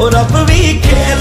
और अब भी खेल